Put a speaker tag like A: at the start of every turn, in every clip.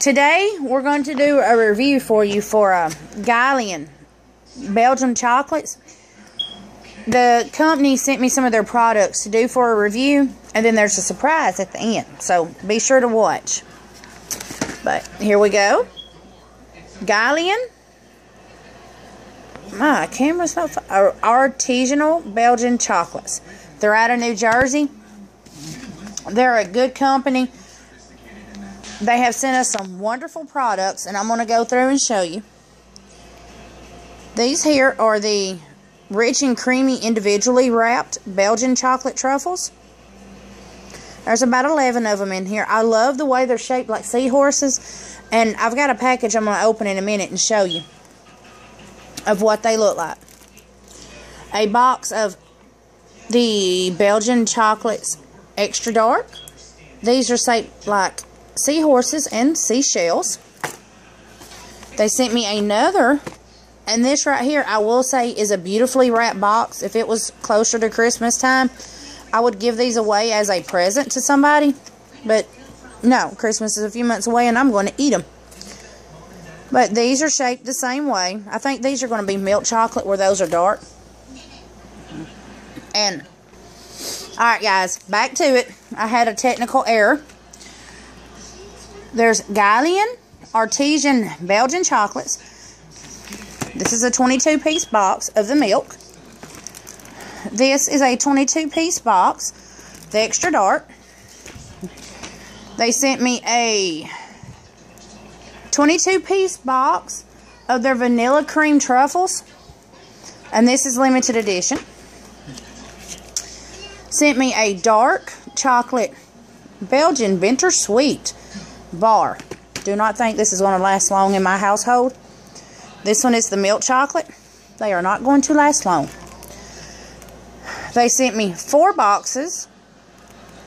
A: Today we're going to do a review for you for uh, Guylian Belgian chocolates. The company sent me some of their products to do for a review, and then there's a surprise at the end. So be sure to watch. But here we go. Guylian. My camera's not. Artisanal Belgian chocolates. They're out of New Jersey. They're a good company they have sent us some wonderful products, and I'm going to go through and show you. These here are the rich and creamy individually wrapped Belgian chocolate truffles. There's about 11 of them in here. I love the way they're shaped like seahorses. And I've got a package I'm going to open in a minute and show you of what they look like. A box of the Belgian chocolates extra dark. These are shaped like seahorses and seashells. They sent me another, and this right here, I will say, is a beautifully wrapped box. If it was closer to Christmas time, I would give these away as a present to somebody. But no, Christmas is a few months away, and I'm going to eat them. But these are shaped the same way. I think these are going to be milk chocolate where those are dark. And, alright guys, back to it. I had a technical error. There's Guylian Artesian Belgian chocolates. This is a 22 piece box of the milk. This is a 22 piece box, the extra dark. They sent me a 22 piece box of their vanilla cream truffles. And this is limited edition. Sent me a dark chocolate Belgian Venter Sweet bar. Do not think this is going to last long in my household. This one is the milk chocolate. They are not going to last long. They sent me four boxes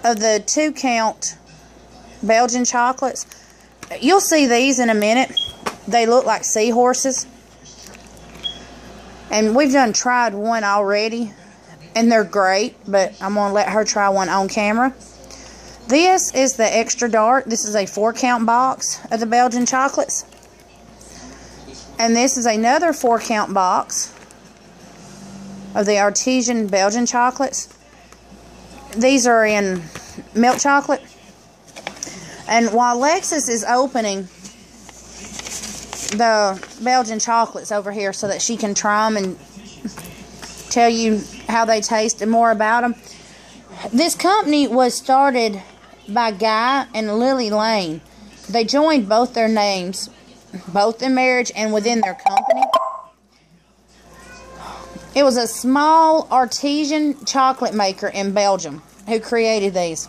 A: of the two count Belgian chocolates. You'll see these in a minute. They look like seahorses. And we've done tried one already. And they're great. But I'm going to let her try one on camera. This is the extra dark. This is a four count box of the Belgian chocolates. And this is another four count box of the artesian Belgian chocolates. These are in milk chocolate. And while Lexus is opening the Belgian chocolates over here so that she can try them and tell you how they taste and more about them. This company was started by Guy and Lily Lane. They joined both their names, both in marriage and within their company. It was a small artesian chocolate maker in Belgium who created these.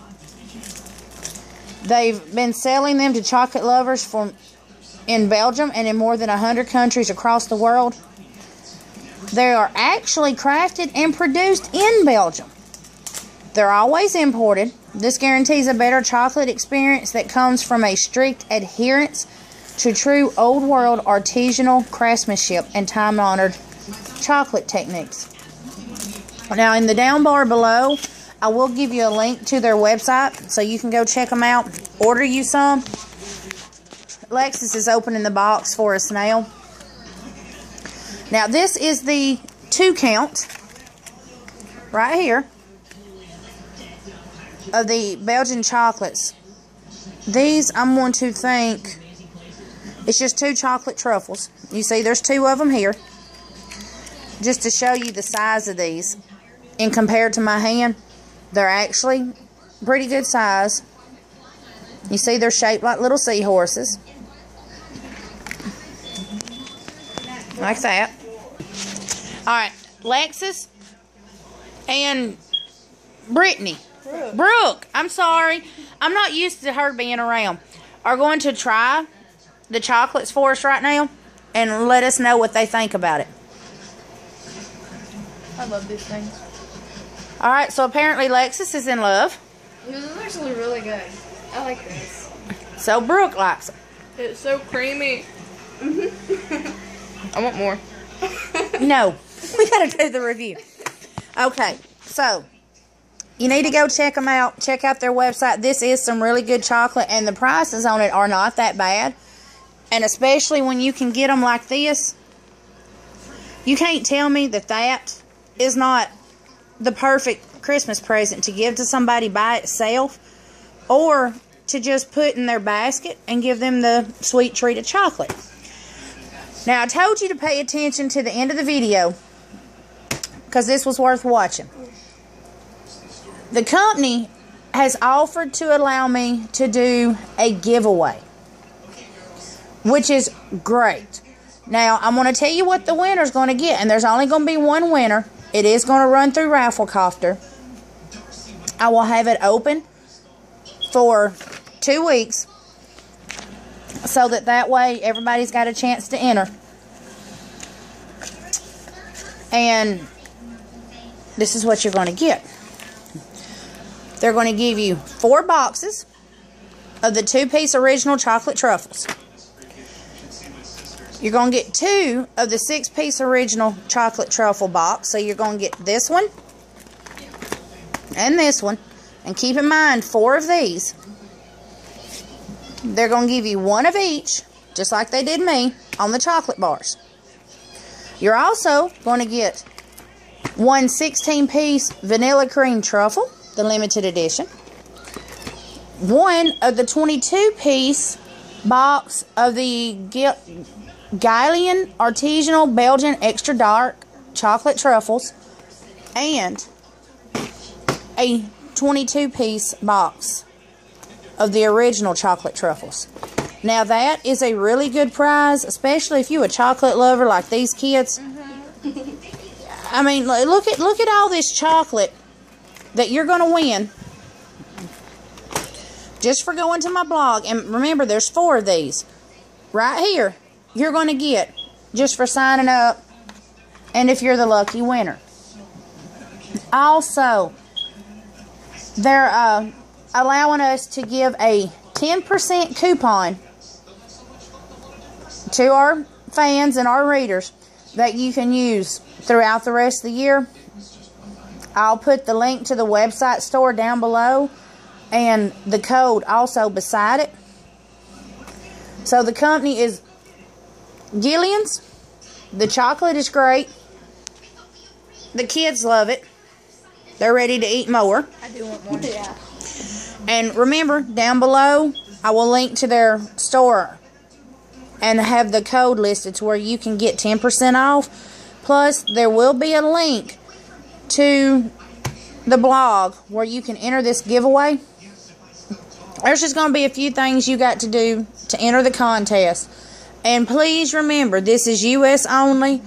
A: They've been selling them to chocolate lovers from in Belgium and in more than 100 countries across the world. They are actually crafted and produced in Belgium. They're always imported. This guarantees a better chocolate experience that comes from a strict adherence to true old world artisanal craftsmanship and time honored chocolate techniques. Now, in the down bar below, I will give you a link to their website so you can go check them out, order you some. Lexus is opening the box for us now. Now, this is the two count right here of the Belgian chocolates. These, I'm going to think, it's just two chocolate truffles. You see, there's two of them here. Just to show you the size of these. And compared to my hand, they're actually pretty good size. You see, they're shaped like little seahorses. Like that. Alright, Lexus and Brittany. Brooke. Brooke, I'm sorry. I'm not used to her being around. Are going to try the chocolates for us right now and let us know what they think about it.
B: I love these things.
A: All right, so apparently Lexus is in love.
B: This is actually really good. I like this.
A: So Brooke likes it.
B: It's so creamy. Mm-hmm. I want more.
A: no, we gotta do the review. Okay, so you need to go check them out. Check out their website. This is some really good chocolate, and the prices on it are not that bad. And especially when you can get them like this, you can't tell me that that is not the perfect Christmas present to give to somebody by itself or to just put in their basket and give them the sweet treat of chocolate. Now, I told you to pay attention to the end of the video because this was worth watching. The company has offered to allow me to do a giveaway, which is great. Now, I'm going to tell you what the winner's going to get, and there's only going to be one winner. It is going to run through Rafflecopter. I will have it open for two weeks so that that way everybody's got a chance to enter. And this is what you're going to get. They're going to give you four boxes of the two-piece original chocolate truffles. You're going to get two of the six-piece original chocolate truffle box. So you're going to get this one and this one. And keep in mind, four of these. They're going to give you one of each, just like they did me, on the chocolate bars. You're also going to get one 16-piece vanilla cream truffle, the limited edition. One of the 22-piece box of the Guylian Artisanal Belgian Extra Dark Chocolate Truffles. And a 22 piece box of the original chocolate truffles. Now that is a really good prize, especially if you a chocolate lover like these kids. Mm-hmm. I mean, look at look at all this chocolate that you're going to win just for going to my blog. And remember, there's four of these right here. You're going to get just for signing up, and if you're the lucky winner. Also, they're uh, allowing us to give a 10% coupon to our fans and our readers that you can use throughout the rest of the year. I'll put the link to the website store down below and the code also beside it. So the company is Gillian's. The chocolate is great. The kids love it. They're ready to eat more.
B: I do want more. yeah.
A: And remember, down below, I will link to their store and have the code listed to where you can get 10% off. Plus, there will be a link to the blog where you can enter this giveaway. There's just going to be a few things you got to do to enter the contest. And please remember, this is U.S. only.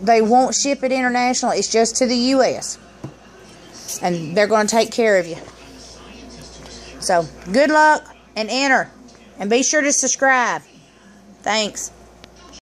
A: They won't ship it international. It's just to the U.S and they're going to take care of you. So, good luck and enter. And be sure to subscribe. Thanks.